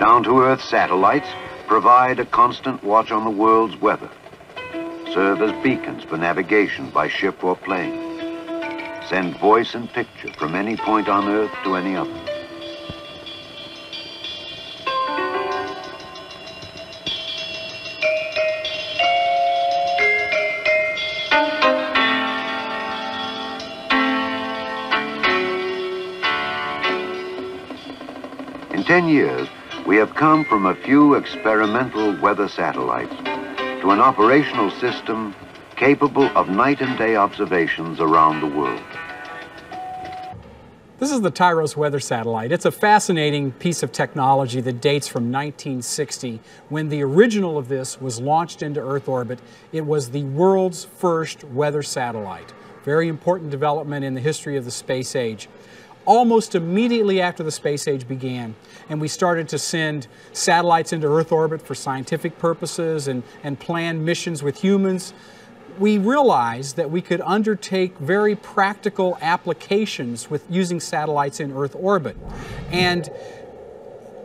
Down-to-Earth satellites provide a constant watch on the world's weather, serve as beacons for navigation by ship or plane, send voice and picture from any point on Earth to any other. In 10 years, we have come from a few experimental weather satellites to an operational system capable of night and day observations around the world. This is the TIROS weather satellite. It's a fascinating piece of technology that dates from 1960 when the original of this was launched into Earth orbit. It was the world's first weather satellite. Very important development in the history of the space age almost immediately after the space age began, and we started to send satellites into Earth orbit for scientific purposes and, and plan missions with humans, we realized that we could undertake very practical applications with using satellites in Earth orbit. And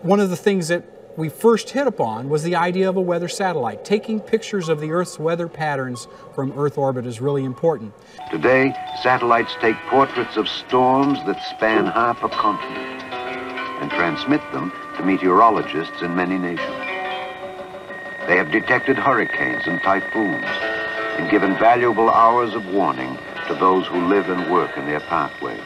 one of the things that we first hit upon was the idea of a weather satellite. Taking pictures of the Earth's weather patterns from Earth orbit is really important. Today, satellites take portraits of storms that span half a continent and transmit them to meteorologists in many nations. They have detected hurricanes and typhoons and given valuable hours of warning to those who live and work in their pathways.